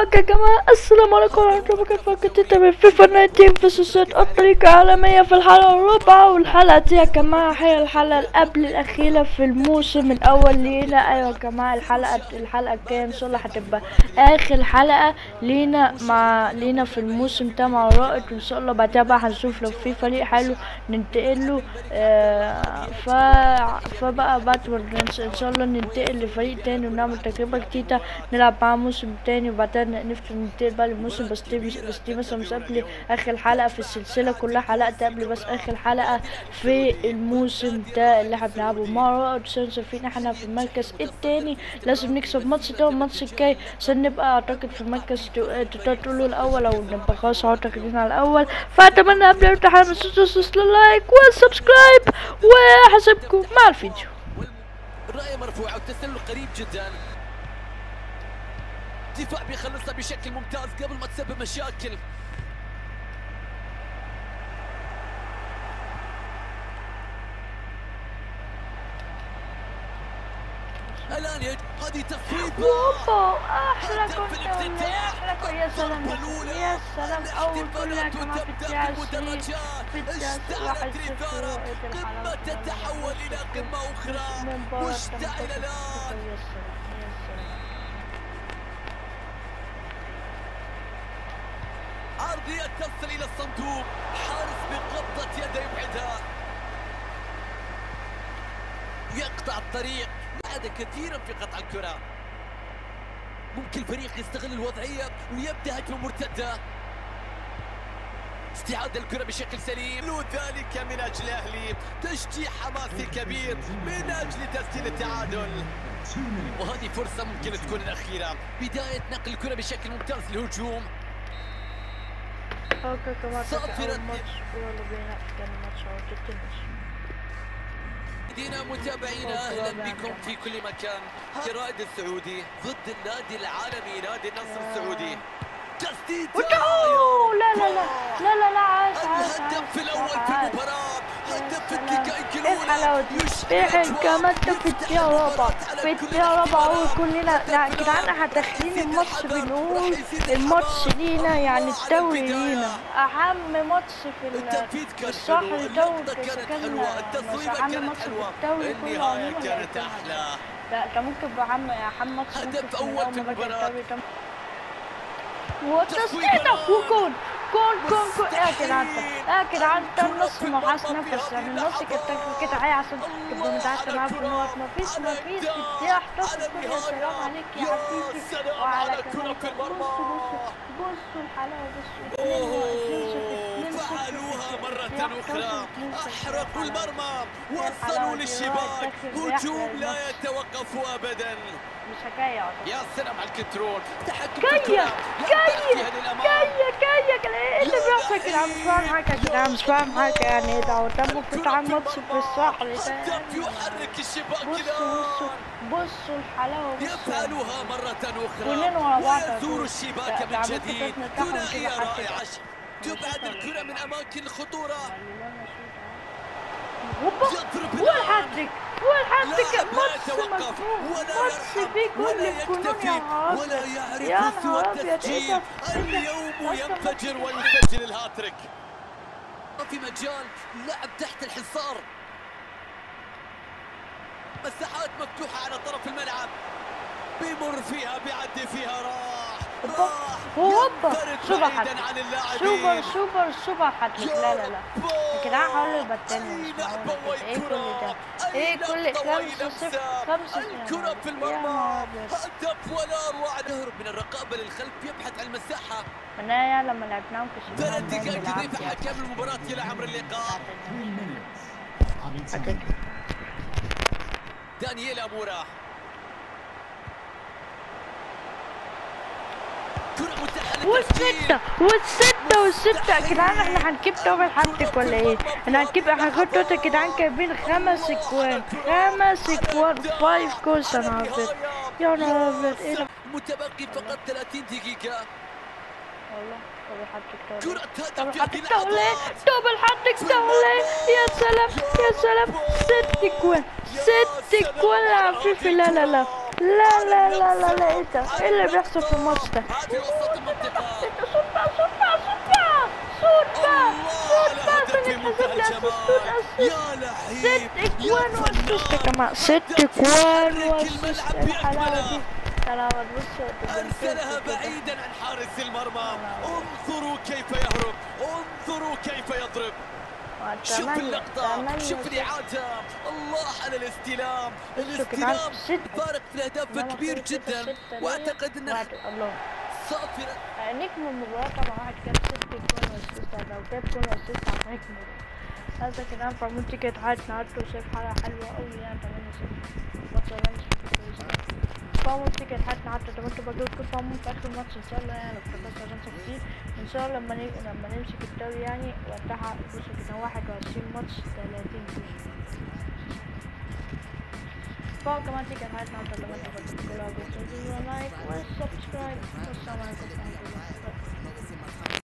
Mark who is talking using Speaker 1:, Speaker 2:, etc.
Speaker 1: okay كمان. السلام عليكم ورحمة الله وبركاته. كنت تتابع فيفا 19 في سلسلة الطريق الى العالمية في الحلقة الرابعة والحلقة دي يا جماعة هي الحلقة قبل الأخيرة في الموسم الأول لينا. أيوة يا جماعة الحلقة الحلقة الجاية إن شاء الله هتبقى آخر حلقة لينا مع لينا في الموسم ده مع رائد. وإن شاء الله بعدها بقى هنشوف لو في فريق حلو ننتقل له. آه ف فبقى بعد ما إن شاء الله ننتقل لفريق تاني ونعمل تجربة جديدة نلعب معاه موسم تاني وبعدها نفتح ننتقل بقى للموسم بس دي بس دي مثلا مش قبل آخر حلقة في السلسلة كلها حلقة قبل بس آخر حلقة في الموسم ده اللي إحنا بنلعبه. رائد عشان شايفين إحنا في المركز التاني. لازم نكسب ماتش ده والماتش الجاي عشان نبقى أعتقد في المركز تقدروا تقولوا الأول أو نبقى خلاص معتقدين على الأول. فأتمنى قبل نفتح ما تنسوش ال like وال subscribe وهسيبكم مع الفيديو.
Speaker 2: الراية مرفوعة والتسلل قريب جدا. دفاع بيخلصها بشكل ممتاز قبل ما تسبب مشاكل. الآن. هذه أوبا
Speaker 1: أحلى
Speaker 2: الافتتاح.
Speaker 1: أحلى يا سلام. يا سلام. أول
Speaker 2: الاحتفالات
Speaker 1: جماعة في الدقيقة 20
Speaker 2: بالمدرجات
Speaker 1: في الدقيقة 21
Speaker 2: اشتعلت ريفارا قمة تتحول إلى قمة أخرى. مشتعلة الآن.
Speaker 1: يا سلام يا سلام
Speaker 2: عرضية تصل إلى الصندوق حارس بقبضة يده يبعدها يقطع الطريق. بعد كثيرا في قطع الكرة. ممكن الفريق يستغل الوضعية ويبدأ هجمة مرتدة. استعادة الكرة بشكل سليم. ذلك من أجل أهلي. تشجيع حماسي كبير من أجل تسجيل التعادل. وهذه فرصة ممكن تكون الأخيرة. بداية نقل الكرة بشكل ممتاز للهجوم. صافرة
Speaker 1: اول ماتش يلا بينا تاني ماتش اهو
Speaker 2: متابعينا أهلا بكم في كل مكان. الرائد السعودي ضد النادي العالمي نادي النصر السعودي. تسديد
Speaker 1: لا لا لا. لا لا لا عاش عاش
Speaker 2: الهدف الأول في. المباراة.
Speaker 1: يا. إيه
Speaker 2: الاولى
Speaker 1: دي
Speaker 2: إيه.
Speaker 1: كمان ده في
Speaker 2: المباراة على
Speaker 1: في رابعة اهو
Speaker 2: الاحتمالات.
Speaker 1: كلنا يا جدعان
Speaker 2: إحنا.
Speaker 1: داخلين الماتش بنقول الماتش. لينا يعني الدوري. لينا أهم ماتش في
Speaker 2: كان
Speaker 1: الشهر الدوري كان
Speaker 2: كانت
Speaker 1: ماتش في الدوري كله عموما
Speaker 2: كانت أحلى
Speaker 1: لا ده ممكن عم عم ماتش
Speaker 2: هدف أول في
Speaker 1: ده. وتسديدة وجول إيه يا جدعان ده؟ إيه يا جدعان ده النص ما حاس نفس يعني النص كانت كده عايز عشان تبقى متعادل معاه في النقط ما فيش ما فيش في الدقيقة 11 كل يا سلام عليك يا حبيبي وعلى كمان بصوا بصوا بصوا الحلاوة بصوا
Speaker 2: فعلوها مرة أخرى. أحرقوا المرمى. وصلوا للشباك. هجوم لا يتوقف أبدا.
Speaker 1: مش حكاية أعتقد.
Speaker 2: يا سلام على الكنترول. تحكم للأمام.
Speaker 1: جاية جاية كده إيه اللي بيحصل؟ جدعان مش فاهم يا جدعان مش فاهم حاجة. يعني إيه ده؟ تعمل
Speaker 2: في
Speaker 1: ماتش في. الصحراء ده
Speaker 2: يحرك الشباك
Speaker 1: بصوا بصوا
Speaker 2: الآن
Speaker 1: بصوا. ورا بعض يا
Speaker 2: ويزور. الشباك من جديد.
Speaker 1: فتنة تحت
Speaker 2: تبعد الكرة من أماكن الخطورة. يضرب
Speaker 1: هو. الهاتريك هو
Speaker 2: لا
Speaker 1: ماتش
Speaker 2: يتوقف
Speaker 1: مجنون
Speaker 2: ولا
Speaker 1: ماتش
Speaker 2: يرحم
Speaker 1: فيه كل
Speaker 2: ولا يكتفي ولا. يعرف سوى
Speaker 1: إيه
Speaker 2: التسجيل؟
Speaker 1: إيه؟
Speaker 2: اليوم
Speaker 1: أصلاً
Speaker 2: ينفجر
Speaker 1: ماتش
Speaker 2: ويسجل الهاتريك. في مجال لعب تحت الحصار. مساحات مفتوحة على طرف الملعب. بيمر فيها بيعدي فيها راح
Speaker 1: هوبا
Speaker 2: عن اللاعبين
Speaker 1: سوبر سوبر سوبر هاتريك لا لا لا
Speaker 2: يا
Speaker 1: يا جدعان حاولوا معقولة كده. إيه كل ده إيه كل خمسة. صفر خمسة صفر.
Speaker 2: الكرة في
Speaker 1: يا
Speaker 2: المرمى. هدف ولا أروع يهرب من الرقابة للخلف يبحث عن المساحة
Speaker 1: منايا لما لعبناهم كسبناهم
Speaker 2: ثلاث دقائق. يضيفها حكام المباراة إلى عمر اللقاء. دانييل أمورا
Speaker 1: والستة والستة والستة. يا جدعان إحنا هنجيب double hat-trick ولا إيه؟ إحنا هنجيب إحنا هنجيب توتا يا جدعان. جايبين خمس اجوان خمس اجوان five goals يا نهار أبيض. يا نهار أبيض. إيه؟
Speaker 2: متبقي فقط 30 دقيقة.
Speaker 1: والله
Speaker 2: double
Speaker 1: hat-trick
Speaker 2: double
Speaker 1: hat-trick
Speaker 2: double
Speaker 1: double hat-trick double يا سلام يا سلام. ست اجوان ست اجوان يا عفيفي لا لا لا. لا لا لا لا لا إيه ده إيه اللي بيحصل في الماتش ده
Speaker 2: هذه وسط المنطقة
Speaker 1: انت صدفة صدفة صدفة صدفة
Speaker 2: الله على
Speaker 1: صدفة
Speaker 2: هدف
Speaker 1: عشان
Speaker 2: في
Speaker 1: يتحسب لي
Speaker 2: منتهى
Speaker 1: اسيست
Speaker 2: الجمال
Speaker 1: ست
Speaker 2: يا
Speaker 1: اكوان
Speaker 2: فنان
Speaker 1: واسيست يا جماعة ست اكوان واسيست
Speaker 2: الملعب
Speaker 1: الحلاوة دي تلاوة
Speaker 2: أرسلها بعيدا عن حارس المرمى. انظروا كيف يهرب. انظروا كيف يضرب. شوف اللقطة. شوف الإعادة. الله على الاستلام. الاستلام فارق في الأهداف كبير جدا. وأعتقد أنه
Speaker 1: صافرة.
Speaker 2: آه،
Speaker 1: نجم المباراة طبعا واحد جاب ست جوان واسيست لو جاب جون واسيست على نجم. هذا كلام فممكن عاد نهارده وشايف حاجة حلوة أوي يعني 8 0 ماتش 8 0 باون تيكت حد حتى لو أنتوا بجيب كود في آخر ماتش إن شاء الله يعني بكرة عشان كتير. إن شاء الله لما لما نمسك الدوري يعني وقتها بصوا كده 21 ماتش كمان تيكت حتى لو أنتوا like و subscribe والسلام عليكم ورحمة الله